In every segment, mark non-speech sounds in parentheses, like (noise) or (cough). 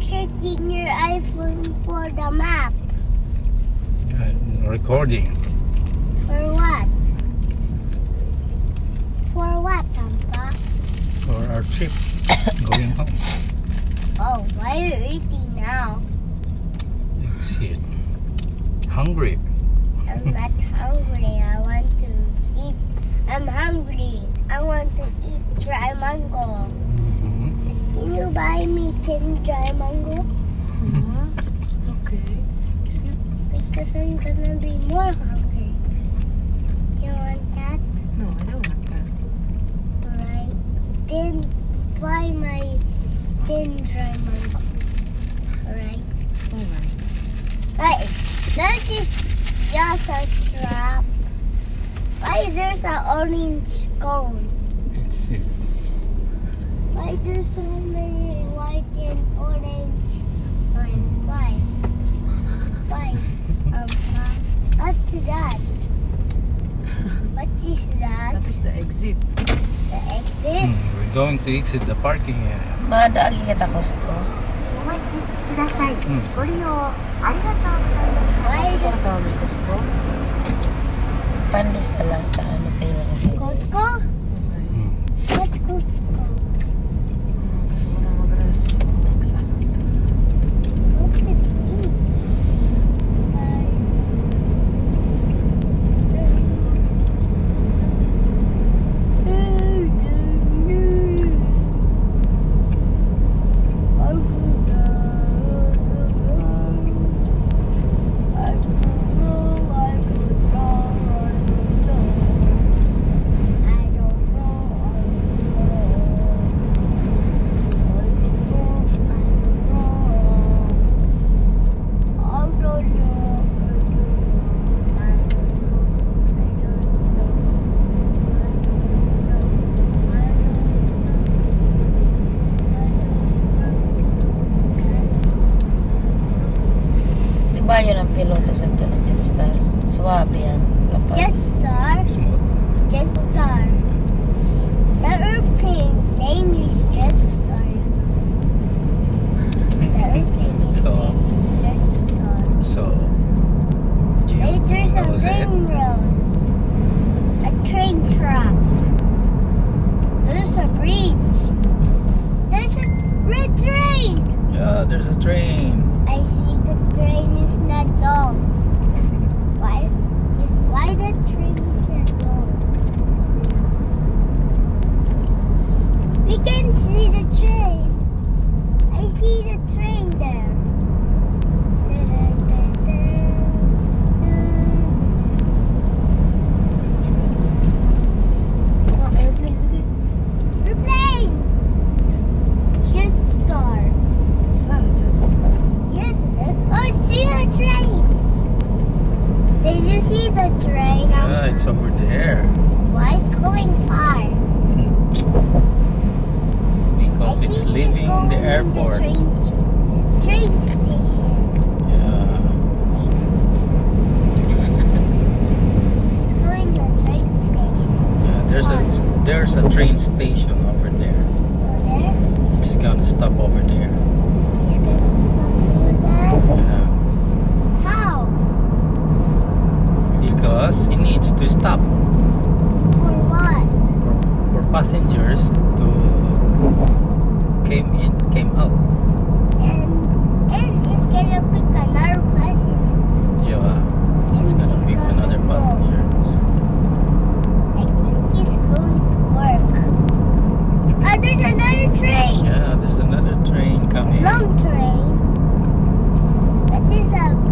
checking your iPhone for the map. Uh, recording. For what? For what, Tampa? for our trip (coughs) going home. Oh, why are you eating now? Exit. Hungry. I'm not (laughs) hungry. I want to eat. I'm hungry. I want to eat dry mango. Can you buy me 10 dry mango? Uh-huh. Okay. Because I'm gonna be more hungry. is that? what is that? That is the exit. The exit? Hmm, we're going to exit the parking area. Madaagi kita Costco. Hmm. Why is it? Costco? Pandis na lang. Costco? Swabe yan. Lapad. Jetstar, Smooth. Jetstar. The airplane name is Jetstar. The (laughs) airplane is So- name is Jetstar. So, do Hey, there's a know it? railroad. A train track. There's a bridge. There's a red train. Yeah, there's a train. I see the train is not long. Why? Is why the train is not long? We can see the train. I see the train there. Ah, airplane. Pwede. Airplane! Just star. Sa Jetstar. Yes, it is. Oh, see the train. See the train? Yeah, it's over there. Why it's going far? Hmm. Because I it's leaving going the airport. train, train station. Yeah. (laughs) It's going to train station. yeah. There's a there's a train station over there. Over there. It's gonna stop over there. It's going to stop over there. Yeah. How? Because it needs to stop For what? for, for passengers to came in, came out. And and it's gonna pick another passenger. Yeah. It's gonna It's pick gonna another go. passengers. I think it's going to work. Oh, there's another train. Yeah, there's another train coming. Long train. That is a.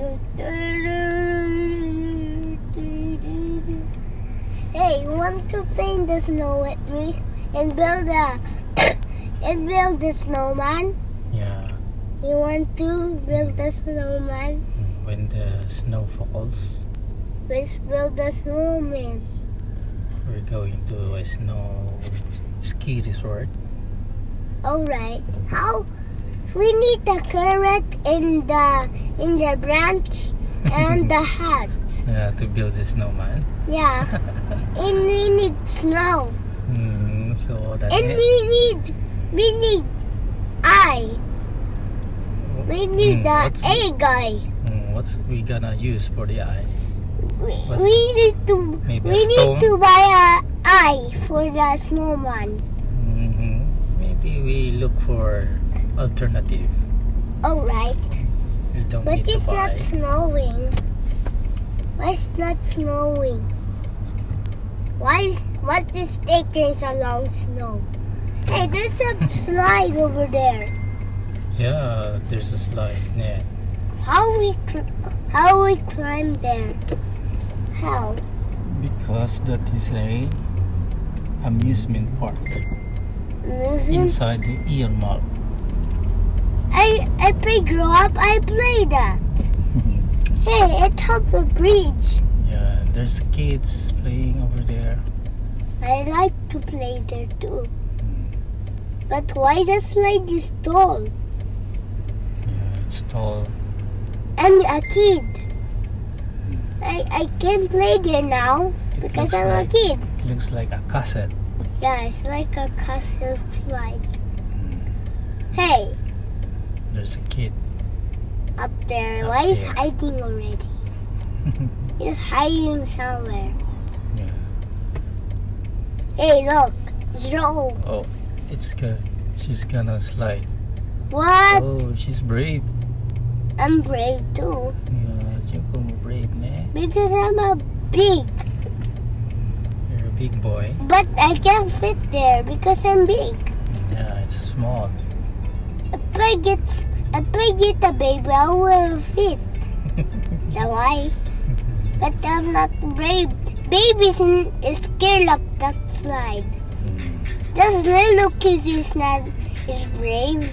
Hey, you want to play in the snow with me and build a (coughs) and build a snowman? Yeah. You want to build a snowman? When the snow falls, Let's build a snowman. we're going to a snow ski resort. All right. How? We need the carrot in the in the branch and the (laughs) hat. Yeah, to build the snowman. Yeah. (laughs) and we need snow. Mm, so that's And we need we need eye. We need Mm, the egg eye. Mm, what's we gonna use for the eye? We, we need to we need to buy a eye for the snowman. hmm Maybe we look for alternative. All right. We don't But need to it's buy. not snowing. Why it's not snowing? Why is what is taking so long snow? Hey, there's a (laughs) slide over there. Yeah, there's a slide. Yeah. How we how we climb there? How? Because that is a amusement park Listen, inside the Aeon I I play grow up. I play that. (laughs) Hey, it have a bridge. yeah, there's kids playing over there. I like to play there too. Hmm. But why the slide is tall? Yeah, it's tall. I'm a kid. I I can't play there now It because I'm a like, kid. looks like a cassette. Yeah, it's like a castle slide. Hmm. Hey, There's a kid. up there. Up Why is hiding already? (laughs) He's hiding somewhere. yeah. Hey, look, Joe. Oh, it's good. She's gonna slide. What? Oh, she's brave. I'm brave too Yeah, you're gonna brave, ne? because I'm a big. You're a big boy. But I can't fit there because I'm big. Yeah, it's small. If I get I get a baby, I will fit. That's why. But I'm not brave. Babies is scared of that slide. This little kid is not is brave,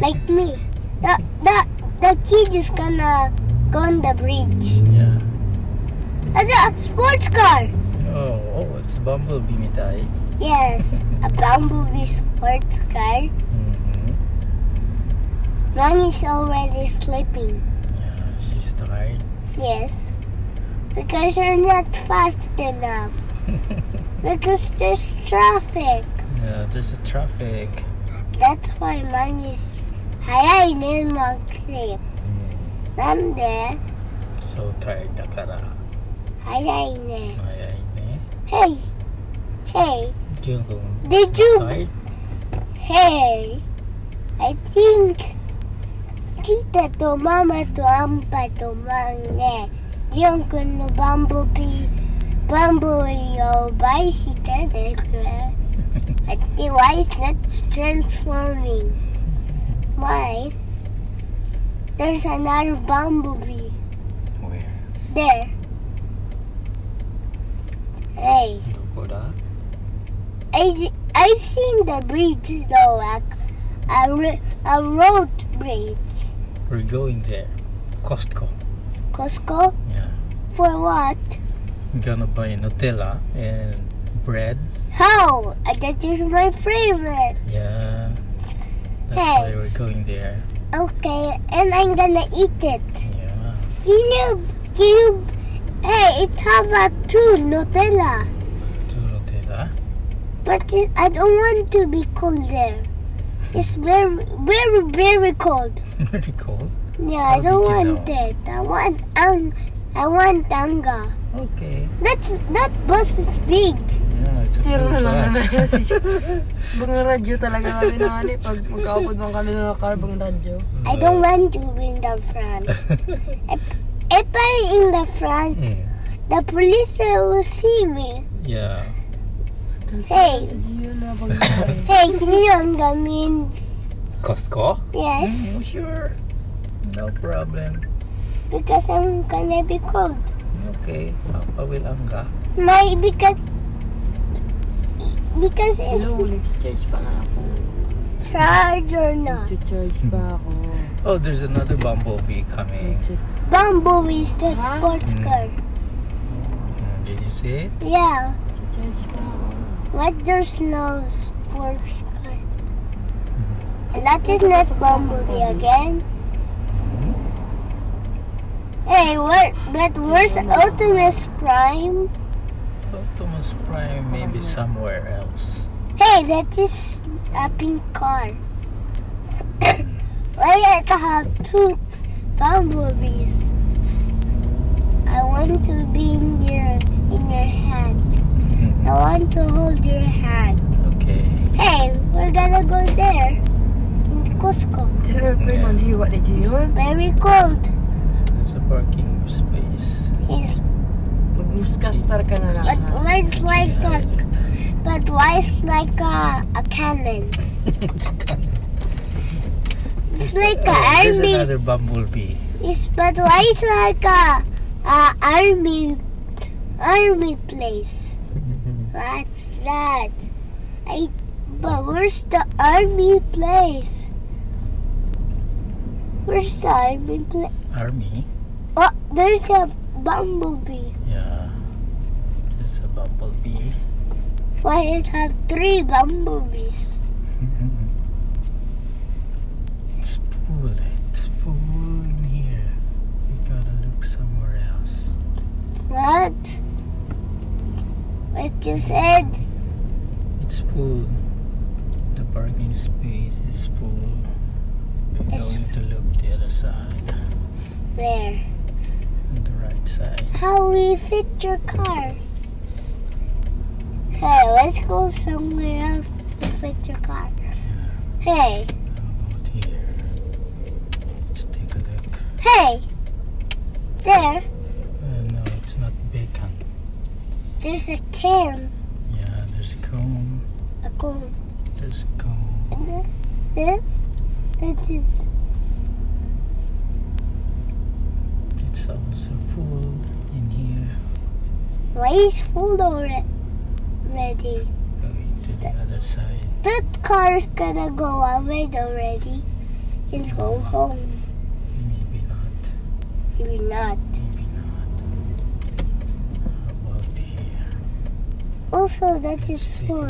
like me. The the the kid is gonna go on the bridge. Yeah. That's a sports car. Oh, oh, it's a bumblebee mitai. Yes, a (laughs) bumblebee sports car. Mm-hmm. Mommy's already sleeping. Yeah, she's tired. Yes, because you're not fast enough. (laughs) Because there's traffic. yeah, there's a traffic. That's why mommy's hayainin mag-sleep. Nande, So tired na kara. hayainin. Ay, ay, ne? Hey, hey, Yung kung Did you- hey. I think kita to mama to ampa to mange. Diyon ko no bumblebee, bumblebee o bicycle. I think why is not transforming? Why? There's another bumblebee Where? there. Hey? I I've seen the bridge though, like a a road bridge. We're going there. Costco. Costco, Yeah. for what? I'm gonna buy Nutella and bread. How? Uh, That is my favorite. Yeah. That's Hey. why we're going there. Okay, and I'm gonna eat it. Yeah. Can you, can you, hey, it have a two Nutella. Two Nutella. But it, I don't want to be cold there. It's very, very, very cold. (laughs) Very cold. Yeah, How I don't did you want know? it. I want, um, I want Anga. Okay. That's, that bus is big. Yeah, it's a Tiro na lang na Bang radyo talaga kami na ani. Pag magkaupod man kami ng car, bang radyo. I don't want to be in the front. (laughs) If I'm in the front, Mm, the police will see me. yeah. Hey. Sa Gio na bang nangyari. Hey, can you Anga in Costco? Yes, Mm, sure. No problem. because I'm gonna be cold. Okay. Papa will angga. My, because, because it's Hello, nag-charge pa nga ako. charge or not. Nag-charge pa ako. Oh, there's another bumblebee coming. Nag-charge- Bumblebee is the Huh? sports Mm. car. Mm, Did you see it? Yeah, Nag-charge pa what there's no sports car. And that is not Bumblebee again. Hey, what? But where's Optimus Prime? Optimus Prime maybe somewhere else. Hey, that is a pink car. (coughs) Why I have two bumblebees? I want to be in your in your hand. I want to hold your hand. Okay. Hey, we're gonna go there in Costco. Tira pa man hiwa ni Gio. Very cold. There's a parking space. It's, Mag-newscaster ka na lang. but why it's like a but why it's like a, (laughs) a cannon? It's like a Oh, there's another bumblebee. Yes, but why it's like a, a army army place? What's that? I but where's the army place? Where's the army place? Army? Oh, there's a bumblebee. Yeah. There's a bumblebee. Why it have three bumblebees? (laughs) it's full. It's full in here. We gotta look somewhere else. What? What you said? It's full. The parking space is full. We're It's- going to look the other side. There. On the right side. How we fit your car? Hey, let's go somewhere else to fit your car. Hey, How about here? Let's take a look. hey, there, Uh, no, it's not bacon. There's a can. Yeah, there's a cone. A cone. There's a cone. And there, there, it is. It's also full in here. Why is full already? Ready. Going to the other side. That car is gonna go away already and go home. Maybe not. Maybe not. Maybe not. How about here? Also, that is Let's is take a full.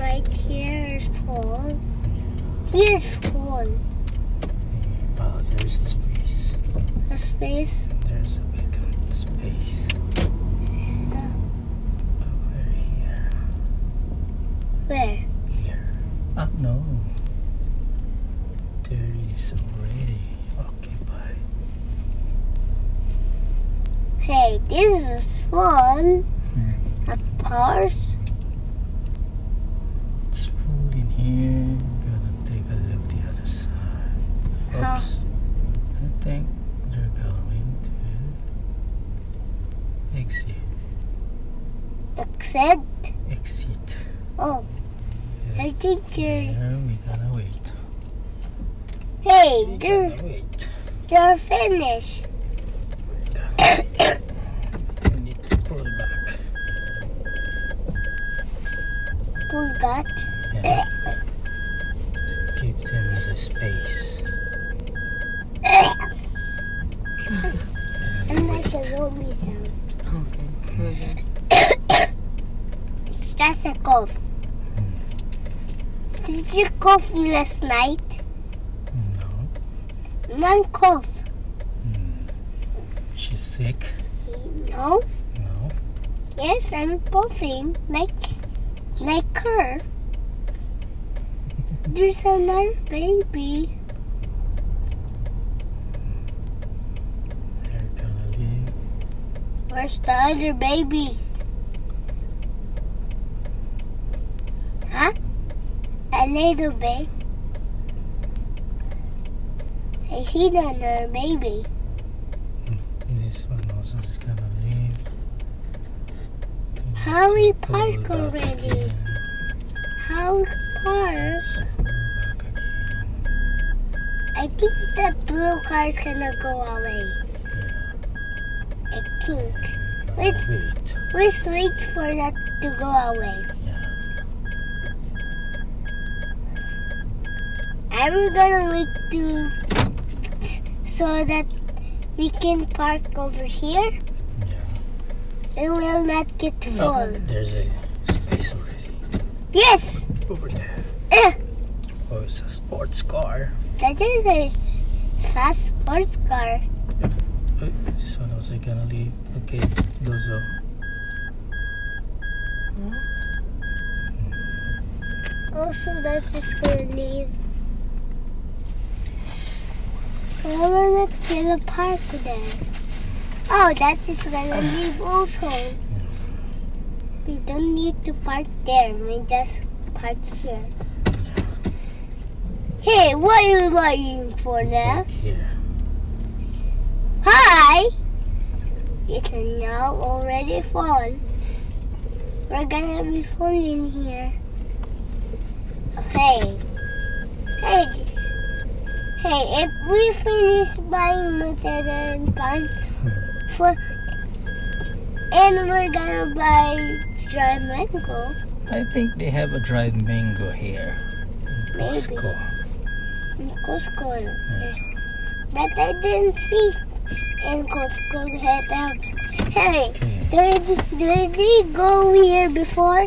Right here is full. Here's full. Oh, there's a space. A space. There's a vacant space. Yeah. Over here. Where? Here. Ah, no. There is already occupied. Hey, this is full. Course. It's full in here. Gonna take a look the other side. Huh. Oops. I think they're going to exit. Except, Exit. oh, I think you're. There we gotta wait. Hey, We they're, wait. they're finished. Gotta wait. We need to pull back. Pull that. Yeah. Give them the space. (laughs) And me sound. Okay. That's a cough. Did you cough last night? No. One cough. Hmm. She's sick. No. No. Yes, I'm coughing like like her. There's another baby. They're gonna leave. Where's the other babies? Huh? A little bit. I see another baby. This one also is gonna leave. We How we park already? again. How far? Let's pull back again. I think the blue car is gonna go away. I think. Gotta Wait. Let's wait for that to go away. I'm gonna wait to so that we can park over here And will not get Oh, full. there's a space already. Yes! Over there. Eh, Oh, it's a sports car. That is a fast sports car. Oh, this one also gonna leave. Okay, those are. Also, that's just gonna leave. I wanna get a park there. Oh, that's just gonna leave also. We don't need to park there. We just park here. Hey, what are you looking for now? Here. Hi! It's now already fall. We're gonna be full in here. Hey. Hey. Hey, if we finish buying Nutella and for and we're gonna buy dry mango, I think they have a dried mango here. in Maybe. Costco. in Costco. But I didn't see in Costco they had have. Hey, Okay. did, did they go here before?